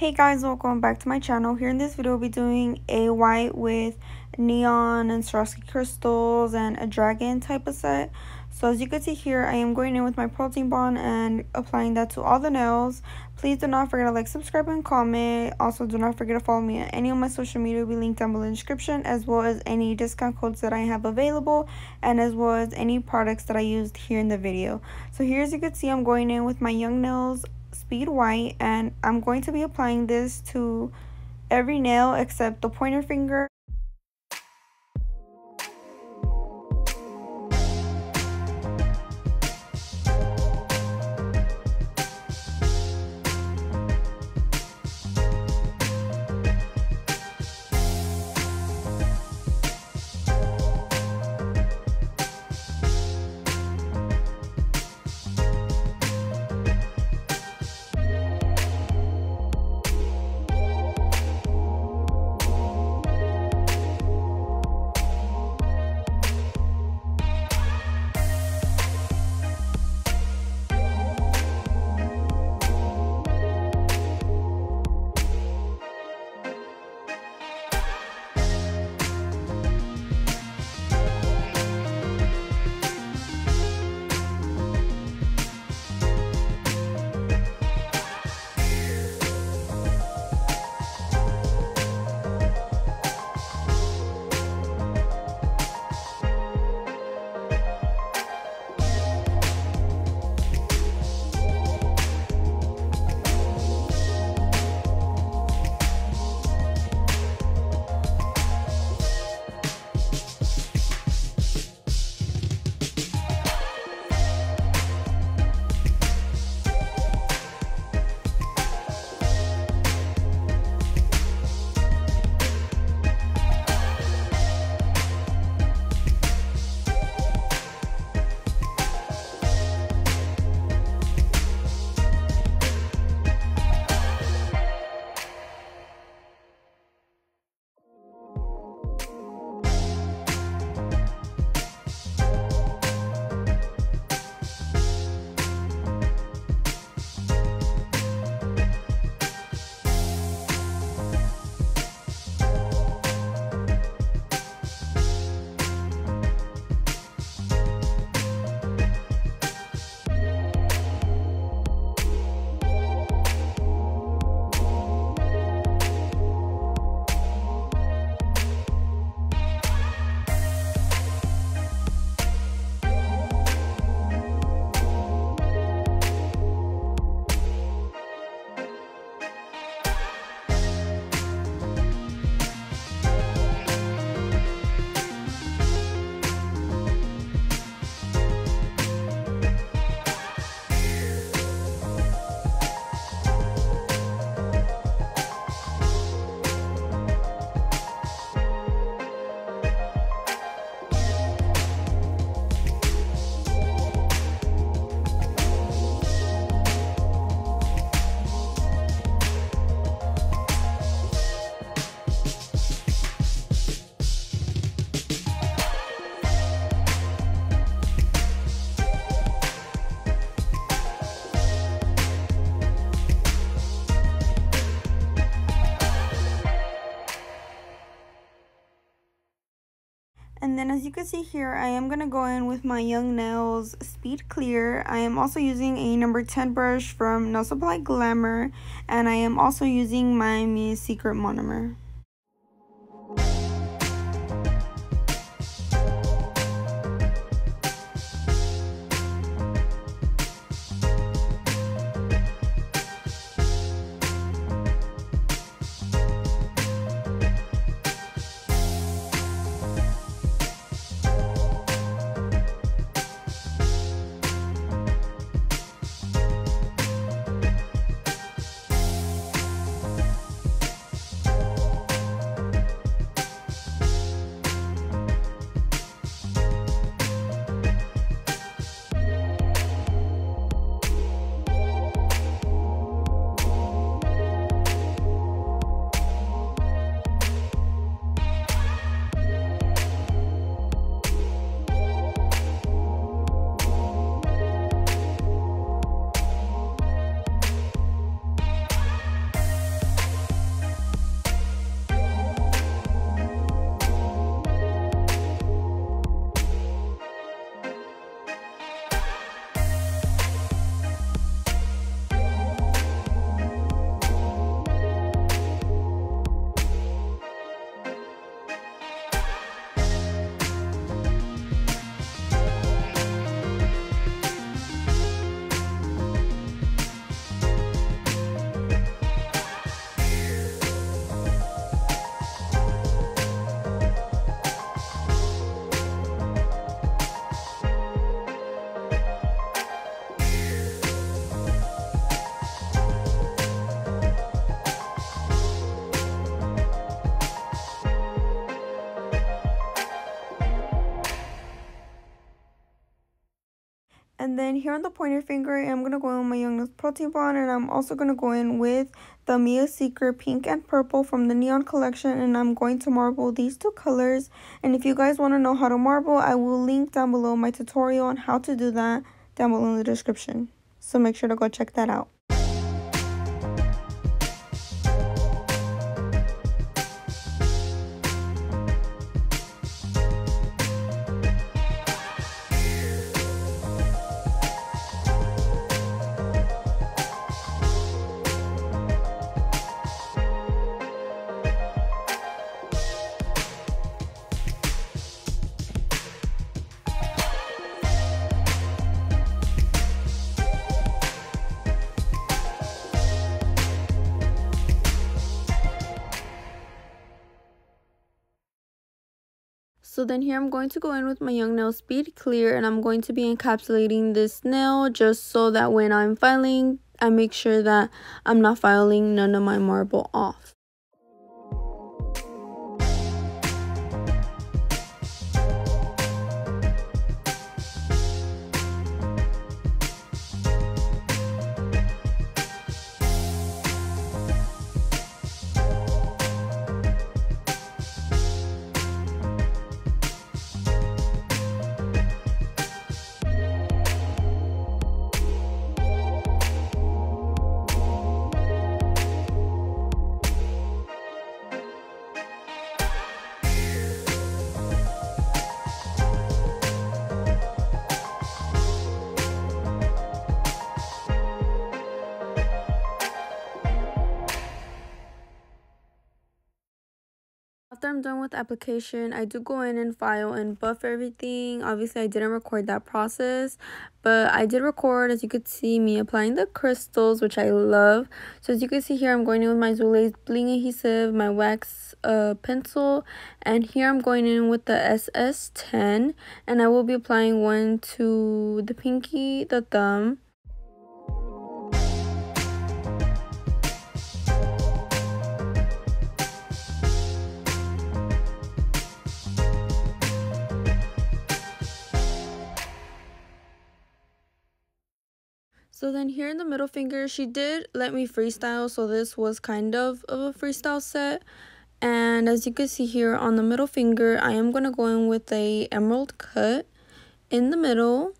Hey guys, welcome back to my channel. Here in this video, we'll be doing a white with neon and Swarovski crystals and a dragon type of set. So as you can see here, I am going in with my protein bond and applying that to all the nails. Please do not forget to like, subscribe, and comment. Also, do not forget to follow me on any of my social media will be linked down below in the description, as well as any discount codes that I have available, and as well as any products that I used here in the video. So here as you can see, I'm going in with my Young Nails Speed White, and I'm going to be applying this to every nail except the pointer finger as you can see here, I am going to go in with my Young Nails Speed Clear. I am also using a number 10 brush from Nail Supply Glamour. And I am also using my Mia Secret Monomer. And then here on the pointer finger, I'm going to go in with my Young Protein Bond. And I'm also going to go in with the Mia Secret Pink and Purple from the Neon Collection. And I'm going to marble these two colors. And if you guys want to know how to marble, I will link down below my tutorial on how to do that down below in the description. So make sure to go check that out. So then here I'm going to go in with my Young Nail Speed Clear and I'm going to be encapsulating this nail just so that when I'm filing, I make sure that I'm not filing none of my marble off. Done with application, I do go in and file and buff everything. Obviously, I didn't record that process, but I did record, as you could see, me applying the crystals, which I love. So as you can see here, I'm going in with my Zulay's Bling Adhesive, my wax uh, pencil, and here I'm going in with the SS10, and I will be applying one to the pinky, the thumb, So then here in the middle finger, she did let me freestyle. So this was kind of, of a freestyle set. And as you can see here on the middle finger, I am going to go in with a emerald cut in the middle.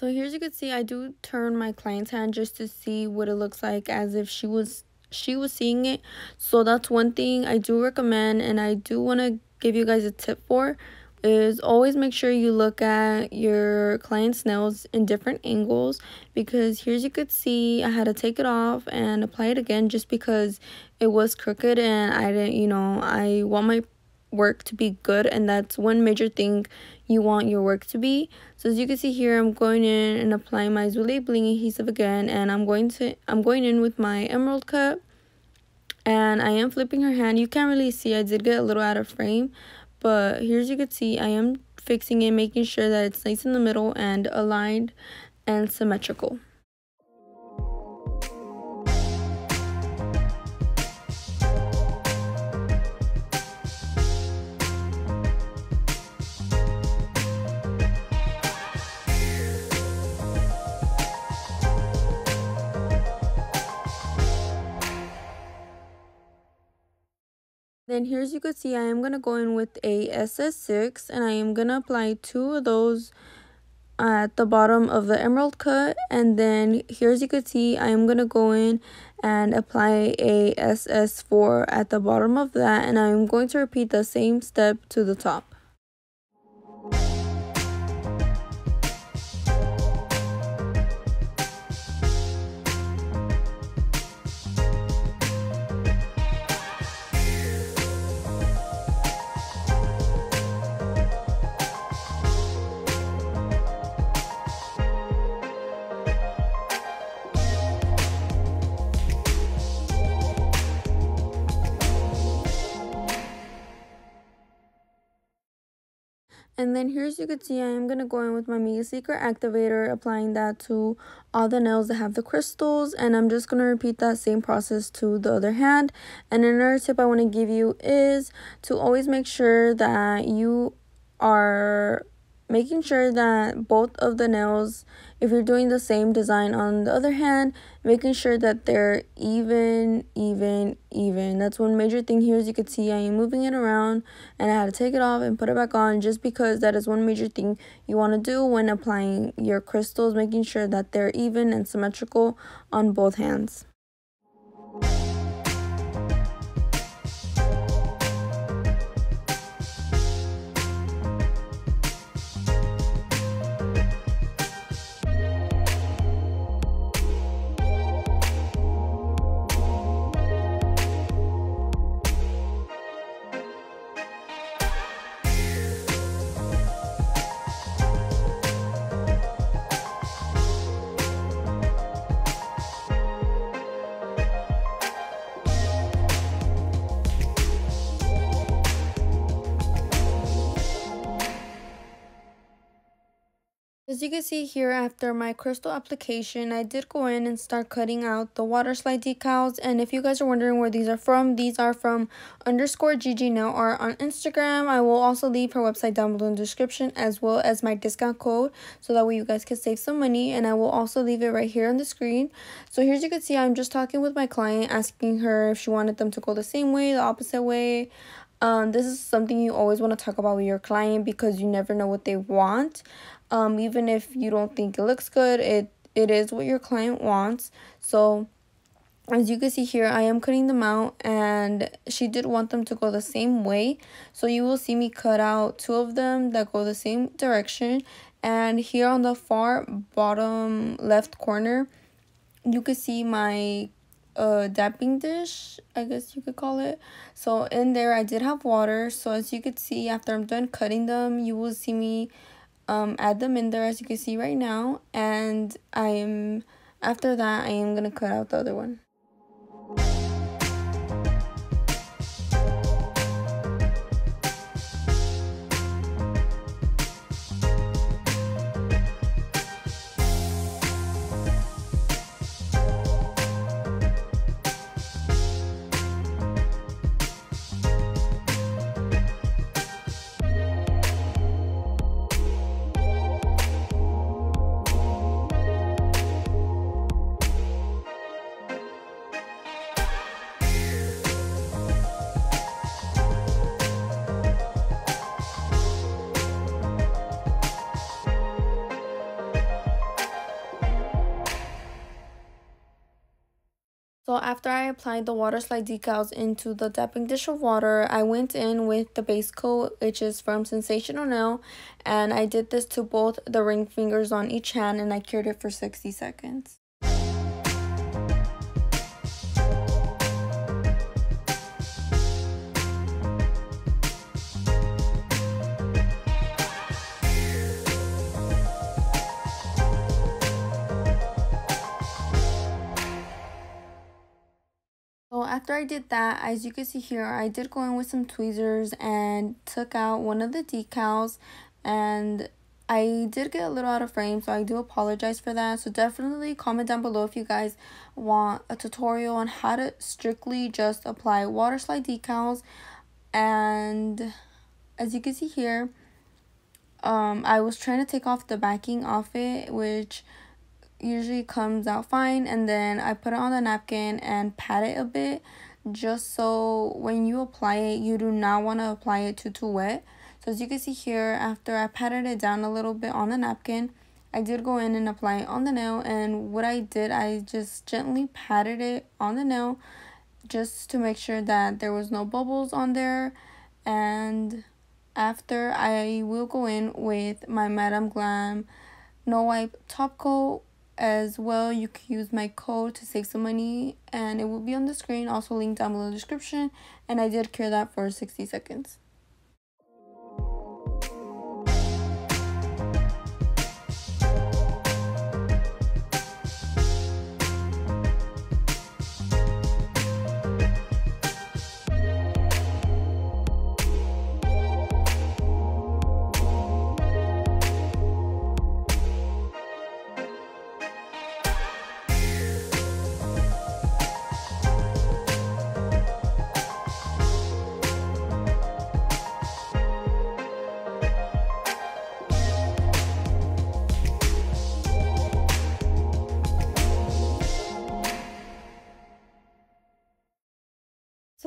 So here as you can see, I do turn my client's hand just to see what it looks like as if she was she was seeing it. So that's one thing I do recommend and I do want to give you guys a tip for is always make sure you look at your client's nails in different angles because here as you could see I had to take it off and apply it again just because it was crooked and I didn't you know I want my work to be good and that's one major thing you want your work to be. So as you can see here i'm going in and applying my Zulay bling adhesive again and i'm going to i'm going in with my emerald cut and i am flipping her hand. You can't really see i did get a little out of frame but here as you can see i am fixing it making sure that it's nice in the middle and aligned and symmetrical Then here as you can see, I am going to go in with a SS6 and I am going to apply two of those at the bottom of the emerald cut and then here as you can see I am going to go in and apply a SS4 at the bottom of that and I'm going to repeat the same step to the top. And then here as you can see, I am going to go in with my Mia Secret Activator, applying that to all the nails that have the crystals. And I'm just going to repeat that same process to the other hand. And another tip I want to give you is to always make sure that you are making sure that both of the nails if you're doing the same design on the other hand making sure that they're even even even. That's one major thing here as you can see i am moving it around and i had to take it off and put it back on just because that is one major thing you want to do when applying your crystals making sure that they're even and symmetrical on both hands you can see here, after my crystal application, I did go in and start cutting out the water slide decals. And if you guys are wondering where these are from, these are from underscore Gigi Nail Art on Instagram. I will also leave her website down below in the description as well as my discount code so that way you guys can save some money. And I will also leave it right here on the screen. So here as you can see, I'm just talking with my client, asking her if she wanted them to go the same way, the opposite way. Um, this is something you always want to talk about with your client because you never know what they want. Um even if you don't think it looks good it it is what your client wants. So as you can see here i am cutting them out and she did want them to go the same way. So you will see me cut out two of them that go the same direction. And here on the far bottom left corner you can see my uh dapping dish i guess you could call it. So in there i did have water. So as you could see after i'm done cutting them you will see me um, add them in there as you can see right now. And I am after that I am gonna cut out the other one. So after I applied the water slide decals into the dapping dish of water, I went in with the base coat, which is from Sensational Nail, and I did this to both the ring fingers on each hand and I cured it for 60 seconds. After I did that, as you can see here, I did go in with some tweezers and took out one of the decals and I did get a little out of frame, so I do apologize for that. So definitely comment down below if you guys want a tutorial on how to strictly just apply water slide decals. And as you can see here, um, I was trying to take off the backing off it, which usually comes out fine and then I put it on the napkin and pat it a bit just so when you apply it you do not want to apply it too too wet. So as you can see here after I patted it down a little bit on the napkin I did go in and apply it on the nail and what I did I just gently patted it on the nail just to make sure that there was no bubbles on there. And after I will go in with my Madam Glam no wipe top coat as well you can use my code to save some money and it will be on the screen also linked down below the description and i did cure that for 60 seconds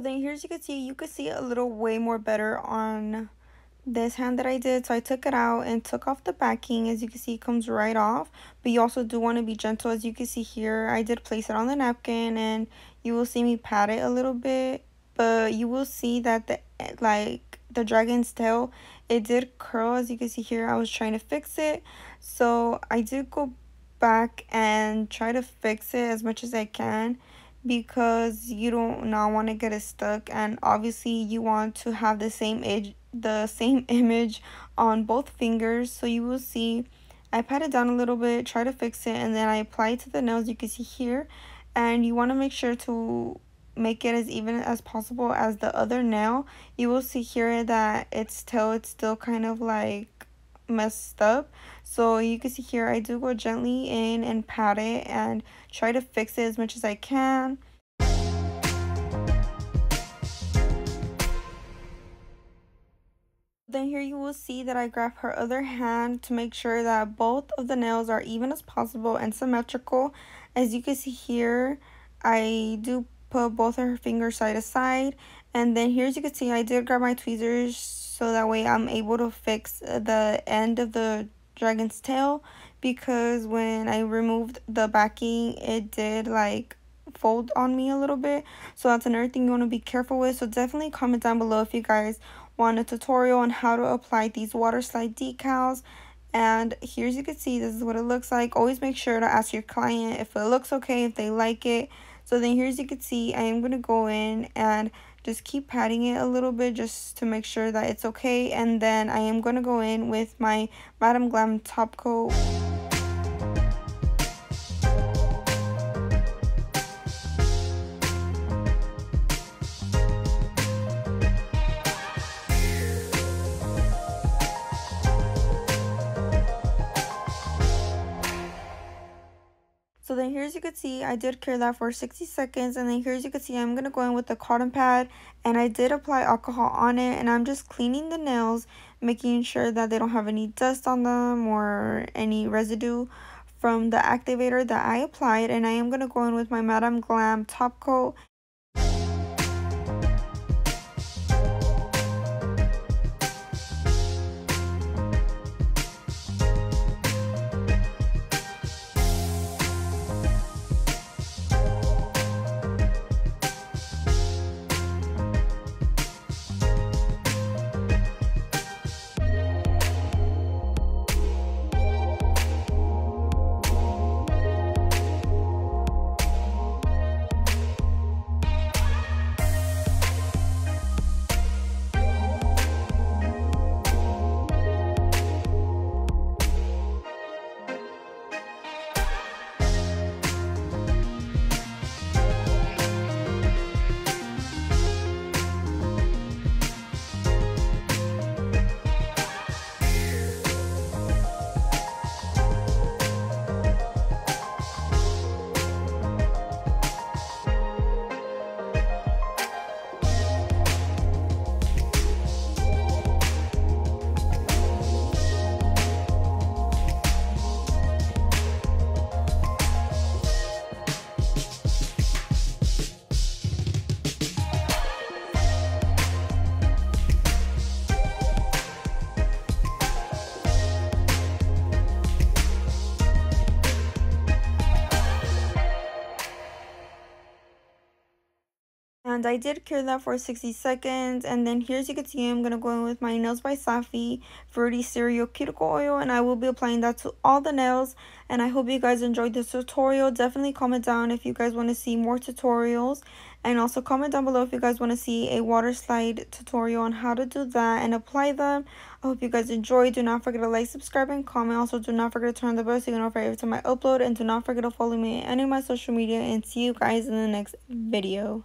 So then here as you can see, you could see a little way more better on this hand that I did. So I took it out and took off the backing. As you can see, it comes right off. But you also do want to be gentle. As you can see here, I did place it on the napkin and you will see me pat it a little bit. But you will see that the like the dragon's tail, it did curl. As you can see here, I was trying to fix it. So I did go back and try to fix it as much as I can because you don't not want to get it stuck and obviously you want to have the same age the same image on both fingers. So you will see I pat it down a little bit try to fix it and then I apply it to the nails. You can see here and you want to make sure to make it as even as possible as the other nail. You will see here that it's still it's still kind of like messed up so you can see here I do go gently in and pat it and try to fix it as much as I can Then here you will see that I grab her other hand to make sure that both of the nails are even as possible and symmetrical. As you can see here, I do put both of her fingers side to side. And then here as you can see, I did grab my tweezers so that way I'm able to fix the end of the dragon's tail because when I removed the backing, it did like fold on me a little bit. So that's another thing you want to be careful with. So definitely comment down below if you guys want a tutorial on how to apply these water slide decals. And here as you can see this is what it looks like. Always make sure to ask your client if it looks okay if they like it. So then here as you can see i am going to go in and just keep patting it a little bit just to make sure that it's okay. And then i am going to go in with my Madam Glam top coat then here as you can see, I did cure that for 60 seconds. And then here as you can see, I'm going to go in with the cotton pad. And I did apply alcohol on it. And I'm just cleaning the nails, making sure that they don't have any dust on them or any residue from the activator that I applied. And I am going to go in with my Madam Glam top coat. And I did cure that for 60 seconds. And then here as you can see, I'm going to go in with my Nails by Safi Fruity Cereal Cuticle Oil. And I will be applying that to all the nails. And I hope you guys enjoyed this tutorial. Definitely comment down if you guys want to see more tutorials. And also comment down below if you guys want to see a water slide tutorial on how to do that and apply them. I hope you guys enjoyed. Do not forget to like, subscribe, and comment. Also, do not forget to turn on the bell so you notify every time I upload. And do not forget to follow me on any of my social media. And see you guys in the next video.